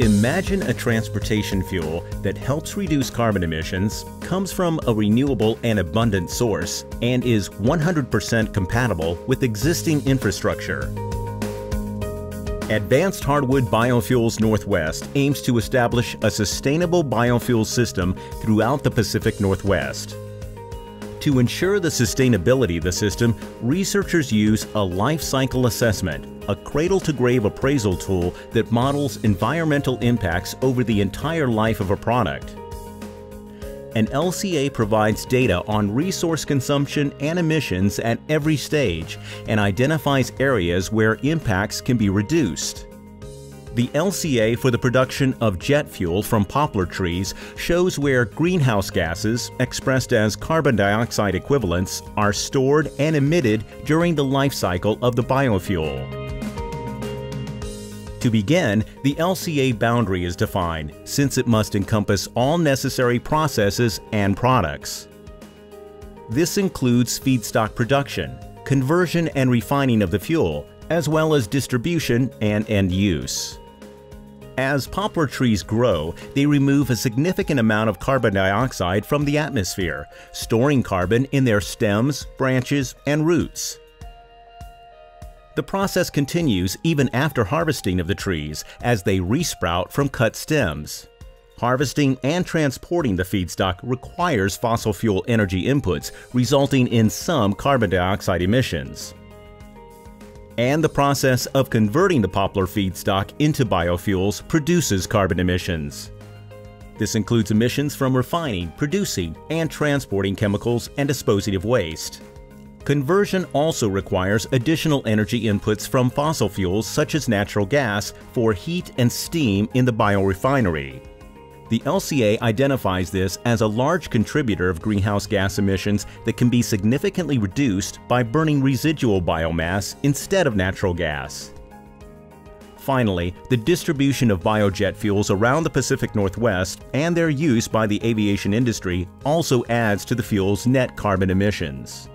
Imagine a transportation fuel that helps reduce carbon emissions, comes from a renewable and abundant source, and is 100% compatible with existing infrastructure. Advanced Hardwood Biofuels Northwest aims to establish a sustainable biofuel system throughout the Pacific Northwest. To ensure the sustainability of the system, researchers use a life cycle assessment a cradle to grave appraisal tool that models environmental impacts over the entire life of a product. An LCA provides data on resource consumption and emissions at every stage and identifies areas where impacts can be reduced. The LCA for the production of jet fuel from poplar trees shows where greenhouse gases, expressed as carbon dioxide equivalents, are stored and emitted during the life cycle of the biofuel. To begin, the LCA boundary is defined since it must encompass all necessary processes and products. This includes feedstock production, conversion and refining of the fuel, as well as distribution and end use. As poplar trees grow, they remove a significant amount of carbon dioxide from the atmosphere, storing carbon in their stems, branches, and roots. The process continues even after harvesting of the trees as they resprout from cut stems. Harvesting and transporting the feedstock requires fossil fuel energy inputs, resulting in some carbon dioxide emissions. And the process of converting the poplar feedstock into biofuels produces carbon emissions. This includes emissions from refining, producing, and transporting chemicals and disposing of waste. Conversion also requires additional energy inputs from fossil fuels such as natural gas for heat and steam in the biorefinery. The LCA identifies this as a large contributor of greenhouse gas emissions that can be significantly reduced by burning residual biomass instead of natural gas. Finally, the distribution of biojet fuels around the Pacific Northwest and their use by the aviation industry also adds to the fuel's net carbon emissions.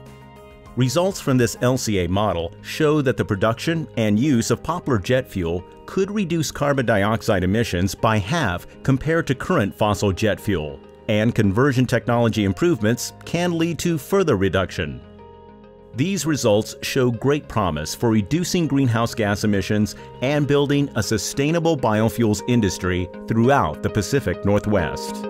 Results from this LCA model show that the production and use of poplar jet fuel could reduce carbon dioxide emissions by half compared to current fossil jet fuel, and conversion technology improvements can lead to further reduction. These results show great promise for reducing greenhouse gas emissions and building a sustainable biofuels industry throughout the Pacific Northwest.